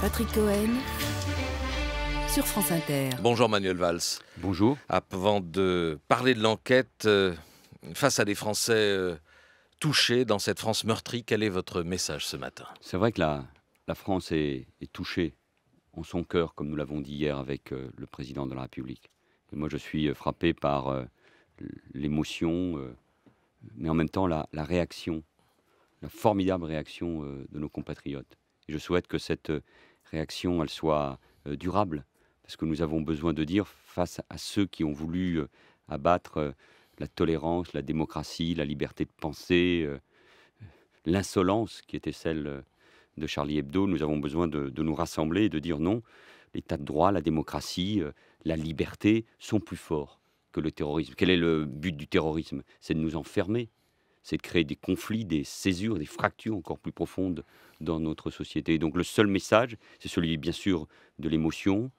Patrick Cohen sur France Inter. Bonjour Manuel Valls. Bonjour. Avant de parler de l'enquête, euh, face à des Français euh, touchés dans cette France meurtrie, quel est votre message ce matin? C'est vrai que la, la France est, est, touchée en son cœur, comme nous l'avons dit hier avec euh, le président de la République. Et moi, je suis frappé par euh, l'émotion, euh, mais en même temps la, la, réaction, la formidable réaction euh, de nos compatriotes. Je souhaite que cette réaction, elle soit euh, durable, parce que nous avons besoin de dire face à ceux qui ont voulu euh, abattre la tolérance, la démocratie, la liberté de penser, euh, l'insolence qui était celle de Charlie Hebdo, nous avons besoin de, nous rassembler et de dire non, l'état de droit, la démocratie, euh, la liberté sont plus forts que le terrorisme. Quel est le but du terrorisme? C'est de nous enfermer, c'est de créer des conflits, des césures, des fractures encore plus profondes dans notre société. Donc le seul message, c'est celui bien sûr de l'émotion,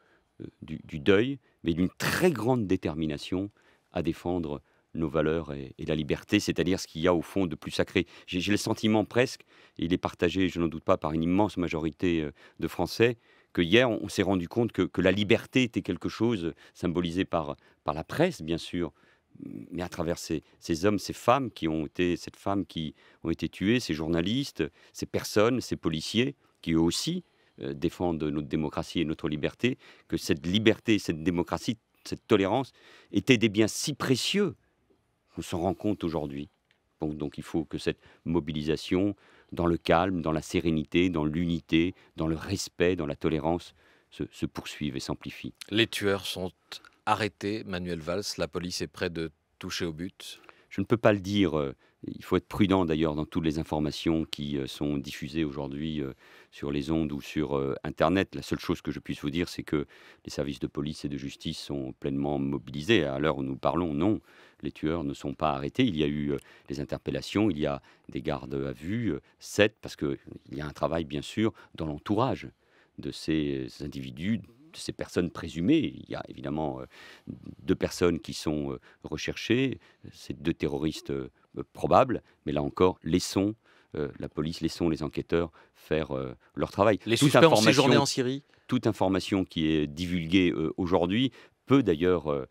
euh, du, deuil, mais d'une très grande détermination à défendre nos valeurs et, et la liberté, c'est-à-dire ce qu'il y a au fond de plus sacré. J'ai le sentiment presque, et il est partagé, je n'en doute pas, par une immense majorité euh, de Français, que hier, on, s'est rendu compte que, que, la liberté était quelque chose symbolisé par, par la presse, bien sûr, mais à travers ces, hommes, ces femmes qui ont été, cette femme qui ont été tuées, ces journalistes, ces personnes, ces policiers, qui eux aussi euh, défendent notre démocratie et notre liberté, que cette liberté, cette démocratie, cette tolérance étaient des biens si précieux on s'en rend compte aujourd'hui. Donc, il faut que cette mobilisation, dans le calme, dans la sérénité, dans l'unité, dans le respect, dans la tolérance, se, se poursuive et s'amplifie. Les tueurs sont arrêtés, Manuel Valls. La police est près de toucher au but? Je ne peux pas le dire. euh, Il faut être prudent d'ailleurs dans toutes les informations qui euh, sont diffusées aujourd'hui euh, sur les ondes ou sur Internet. La seule chose que je puisse vous dire, c'est que les services de police et de justice sont pleinement mobilisés. À l'heure où nous parlons, non, les tueurs ne sont pas arrêtés. Il y a eu des interpellations, il y a des gardes à vue, sept, parce qu'il y a un travail bien sûr dans l'entourage de ces individus, de ces personnes présumées. Il y a évidemment euh, deux personnes qui sont euh, recherchées, ces deux terroristes euh, probables, mais là encore, laissons euh, la police, laissons les enquêteurs faire euh, leur travail. Les suspects ont séjourné en Syrie? Toute information qui est divulguée euh, aujourd'hui peut d'ailleurs euh,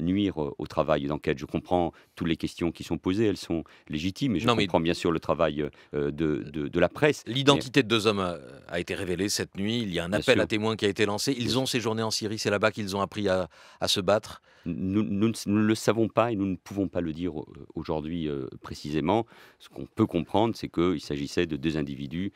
nuire au travail d'enquête. Je comprends toutes les questions qui sont posées, elles sont légitimes, et je Non, comprends mais- bien sûr le travail euh, de, de- de la presse. L'identité de deux hommes a, été révélée cette nuit. Il y a un Bien appel sûr. à témoins qui a été lancé. Ils ont séjourné en Syrie. C'est là-bas qu'ils ont appris à, à se battre. Nous, nous ne nous ne le savons pas et nous ne pouvons pas le dire euh, aujourd'hui euh, précisément. Ce qu'on peut comprendre, c'est qu'il s'agissait de deux individus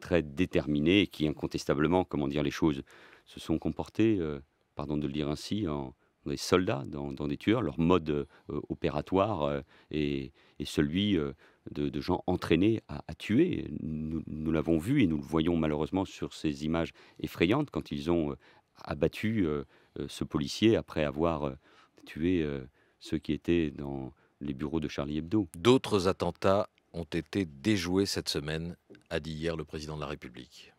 très déterminés et qui incontestablement, comment dire les choses, se sont comportés, euh, pardon de le dire ainsi, en des soldats, dans, dans des tueurs. Leur mode euh, opératoire euh, est, est celui euh, de, gens entraînés à, tuer. Nous, l'avons vu et nous le voyons malheureusement sur ces images effrayantes quand ils ont euh, abattu euh, euh, ce policier après avoir euh, tué euh, ceux qui étaient dans les bureaux de Charlie Hebdo. D'autres attentats ont été déjoués cette semaine, a dit hier le président de la République.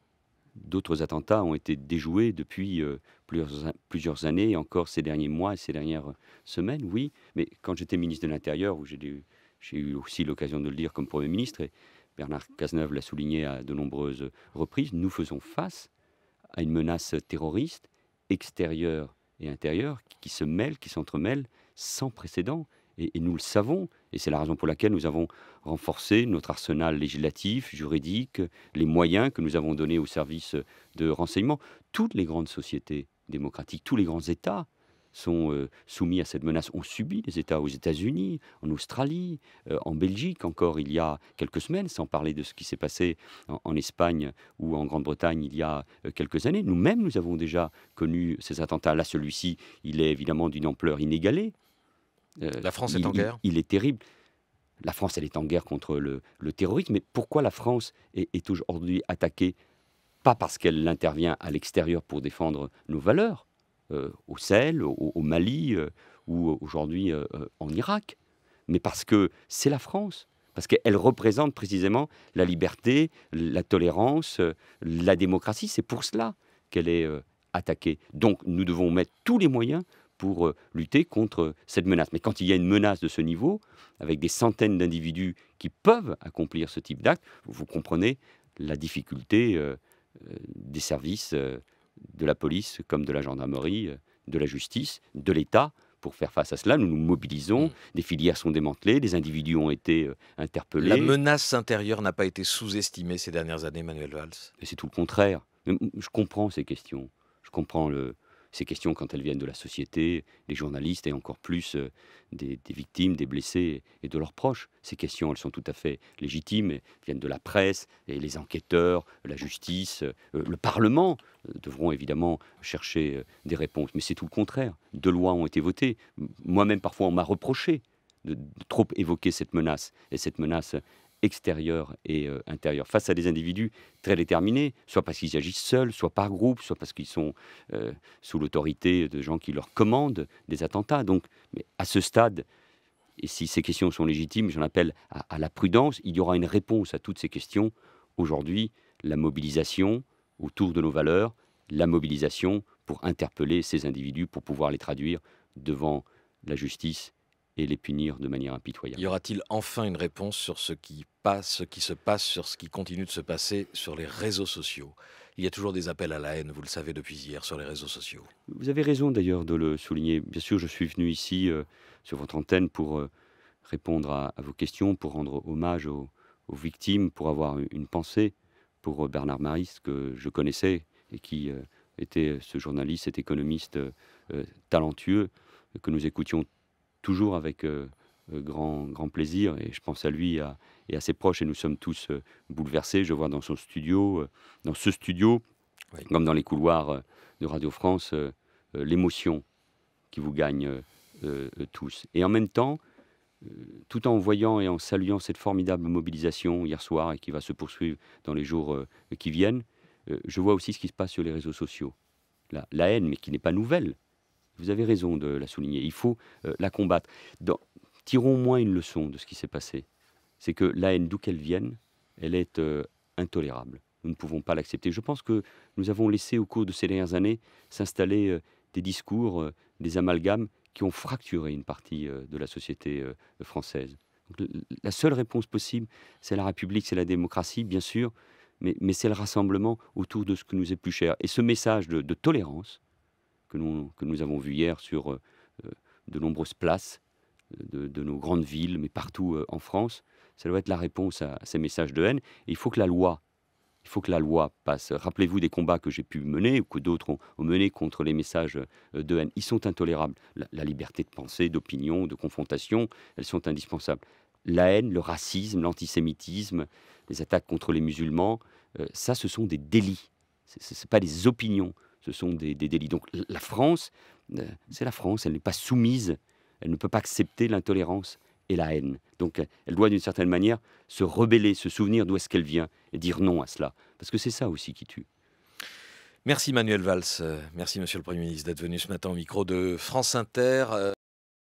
D'autres attentats ont été déjoués depuis euh, plusieurs, plusieurs années, encore ces derniers mois et ces dernières semaines, oui. Mais quand j'étais ministre de l'Intérieur, où j'ai eu, aussi l'occasion de le dire comme Premier ministre, et Bernard Cazeneuve l'a souligné à de nombreuses reprises, nous faisons face à une menace terroriste extérieure et intérieure qui, se mêlent, qui s'entremêlent sans précédent. Et nous le savons, et c'est la raison pour laquelle nous avons renforcé notre arsenal législatif, juridique, les moyens que nous avons donnés aux services de renseignement. Toutes les grandes sociétés démocratiques, tous les grands États sont euh, soumis à cette menace, ont subi les États aux États-Unis, en Australie, euh, en Belgique encore il y a quelques semaines, sans parler de ce qui s'est passé en, en, Espagne ou en Grande-Bretagne il y a euh, quelques années. Nous-mêmes, nous avons déjà connu ces attentats. Là, celui-ci, il est évidemment d'une ampleur inégalée. Euh, la France il, est en guerre il est terrible. La France, elle est en guerre contre le, le terrorisme. Mais pourquoi la France est, est aujourd'hui attaquée? Pas parce qu'elle intervient à l'extérieur pour défendre nos valeurs, euh, au Sahel, au, au Mali euh, ou aujourd'hui euh, en Irak, mais parce que c'est la France. Parce qu'elle représente précisément la liberté, la tolérance, la démocratie. C'est pour cela qu'elle est attaquée. Donc nous devons mettre tous les moyens pour euh, lutter contre cette menace. Mais quand il y a une menace de ce niveau, avec des centaines d'individus qui peuvent accomplir ce type d'acte, vous comprenez la difficulté euh, des services de la police comme de la gendarmerie, de la justice, de l'État. Pour faire face à cela, nous nous mobilisons, mm. des filières sont démantelées, des individus ont été interpellés. La menace intérieure n'a pas été sous-estimée ces dernières années, Manuel Valls? C'est tout le contraire. Je comprends ces questions. Je comprends le, ces questions quand elles viennent de la société, des journalistes et encore plus euh, des, victimes, des blessés et de leurs proches. Ces questions, elles sont tout à fait légitimes, elles viennent de la presse, et les enquêteurs, la justice, euh, le Parlement euh, devront évidemment chercher des réponses. Mais c'est tout le contraire. Deux lois ont été votées. Moi-même, parfois, on m'a reproché de trop évoquer cette menace. Et cette menace, extérieur et euh, intérieur, face à des individus très déterminés, soit parce qu'ils agissent seuls, soit par groupe, soit parce qu'ils sont euh, sous l'autorité de gens qui leur commandent des attentats. Donc, mais à ce stade, et si ces questions sont légitimes, j'en appelle à, la prudence. Il y aura une réponse à toutes ces questions. Aujourd'hui, la mobilisation autour de nos valeurs, la mobilisation pour interpeller ces individus, pour pouvoir les traduire devant la justice et les punir de manière impitoyable. Y aura-t-il enfin une réponse sur ce qui passe, ce qui se passe, sur ce qui continue de se passer sur les réseaux sociaux? Il y a toujours des appels à la haine, vous le savez depuis hier, sur les réseaux sociaux. Vous avez raison d'ailleurs de le souligner. Bien sûr, je suis venu ici euh, sur votre antenne pour euh, répondre à, vos questions, pour rendre hommage aux, victimes, pour avoir une pensée pour euh, Bernard Maris, que je connaissais et qui était ce journaliste, cet économiste talentueux que nous écoutions toujours avec euh, euh, grand, grand plaisir. Et je pense à lui et à ses proches. Et nous sommes tous euh, bouleversés. Je vois dans son studio, dans ce studio, comme dans les couloirs de Radio France, l'émotion qui vous gagne tous. Et en même temps, tout en voyant et en saluant cette formidable mobilisation hier soir et qui va se poursuivre dans les jours qui viennent, je vois aussi ce qui se passe sur les réseaux sociaux. la haine, mais qui n'est pas nouvelle, vous avez raison de la souligner. Il faut euh, la combattre. tirons au moins une leçon de ce qui s'est passé. C'est que la haine, d'où qu'elle vienne, elle est euh, intolérable. Nous ne pouvons pas l'accepter. Je pense que nous avons laissé au cours de ces dernières années s'installer euh, des discours, des amalgames qui ont fracturé une partie de la société française. la seule réponse possible, c'est la République, c'est la démocratie, bien sûr, mais, c'est le rassemblement autour de ce que nous est plus cher. Et ce message de tolérance, que nous, que nous avons vu hier sur euh, euh, de nombreuses places euh, de, nos grandes villes, mais partout en France. Ça doit être la réponse à, ces messages de haine. Et il faut que la loi, il faut que la loi passe. Rappelez-vous des combats que j'ai pu mener ou que d'autres ont, menés contre les messages de haine. Ils sont intolérables. La, liberté de pensée, d'opinion, de confrontation, elles sont indispensables. La haine, le racisme, l'antisémitisme, les attaques contre les musulmans, ça, ce sont des délits. Ce n'est pas des opinions ce sont des, délits. Donc la France, euh, c'est la France, elle n'est pas soumise, elle ne peut pas accepter l'intolérance et la haine. Donc elle doit d'une certaine manière se rebeller, se souvenir d'où est-ce qu'elle vient et dire non à cela. Parce que c'est ça aussi qui tue. Merci Manuel Valls, merci Monsieur le Premier ministre d'être venu ce matin au micro de France Inter.